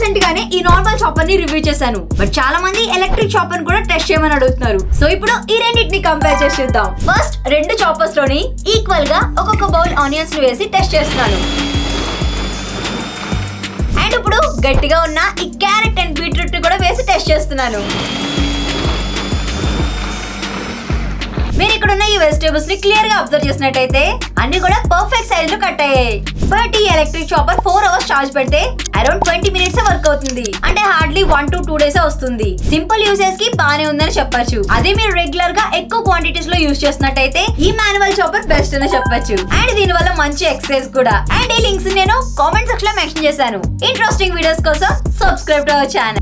Recent గానే ఈ normal చాపర్ని రివ్యూ చేశాను. బట్ చాలా మంది ఎలక్ట్రిక్ చాపర్ కూడా టెస్ట్ చేయమని అడుగుతున్నారు. సో ఇప్పుడు ఈ రెండింటిని కంపేర్ చేసి చూద్దాం. ఫస్ట్ రెండు చాపర్స్లోని ఈక్వల్గా ఒక్కొక్క బౌల్ ఆనియన్స్ని వేసి టెస్ట్ చేస్తున్నాను. అండ్ ఇప్పుడు గట్టిగా ఉన్న ఈ క్యారెట్ అండ్ బీట్రూట్ కూడా వేసి టెస్ట్ చేస్తున్నాను. ఇక్కడ ఉన్న ఈ వెజిటేబుల్స్ని క్లియర్గా అబ్జర్వ్ చేసినట్టయితే అన్ని కూడా పర్ఫెక్ట్ సైజ్లో కట్ అయ్యాయి. బట్ ఈ electric chopper four hours charge పెడితే అరౌండ్ ట్వంటీ మినిట్స్ వర్క్ అవుతుంది. అంటే hardly one to two days వస్తుంది. సింపుల్ యూసేజ్కి బానే ఉందని చెప్పొచ్చు. అదే మీరు రెగ్యులర్గా ఎక్కువ క్వాంటిటీస్లో యూజ్ చేసినట్టయితే ఈ మాన్యువల్ చాపర్ బెస్ట్ అని చెప్పొచ్చు. అండ్ దీని వల్ల మంచి ఎక్సర్సైజ్ కూడా. అండ్ ఈ లింక్స్ నేను కామెంట్ సెక్షన్లో మెన్షన్ చేశాను. ఇంట్రెస్టింగ్ వీడియోస్ కోసం సబ్స్క్రైబ్ టు అవర్ ఛానల్